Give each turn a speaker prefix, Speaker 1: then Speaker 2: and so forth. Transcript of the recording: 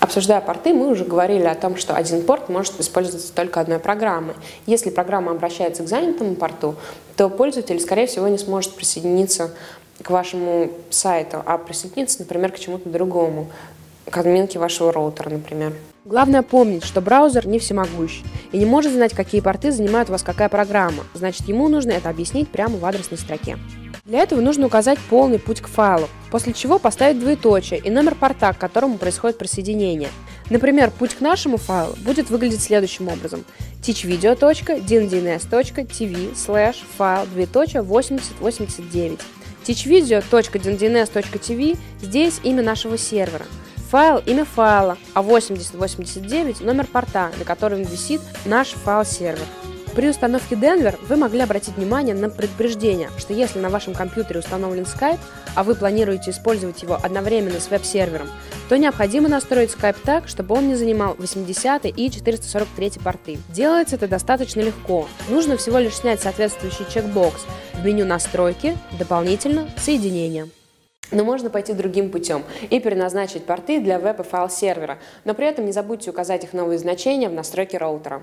Speaker 1: Обсуждая порты, мы уже говорили о том, что один порт может использоваться только одной программой. Если программа обращается к занятому порту, то пользователь, скорее всего, не сможет присоединиться к вашему сайту, а присоединиться, например, к чему-то другому, к админке вашего роутера, например. Главное помнить, что браузер не всемогущ и не может знать, какие порты занимает у вас какая программа, значит ему нужно это объяснить прямо в адресной строке. Для этого нужно указать полный путь к файлу, после чего поставить двоеточие и номер порта, к которому происходит присоединение. Например, путь к нашему файлу будет выглядеть следующим образом. teachvideo.dndns.tv slash файл двоеточие 8089. teachvideo.dndns.tv здесь имя нашего сервера. Файл – имя файла, а 8089 – номер порта, на котором висит наш файл-сервер. При установке Denver вы могли обратить внимание на предупреждение, что если на вашем компьютере установлен Skype, а вы планируете использовать его одновременно с веб-сервером, то необходимо настроить Skype так, чтобы он не занимал 80 и 443 порты. Делается это достаточно легко. Нужно всего лишь снять соответствующий чекбокс в меню «Настройки», «Дополнительно», «Соединение». Но можно пойти другим путем и переназначить порты для веб и файл сервера, но при этом не забудьте указать их новые значения в настройке роутера.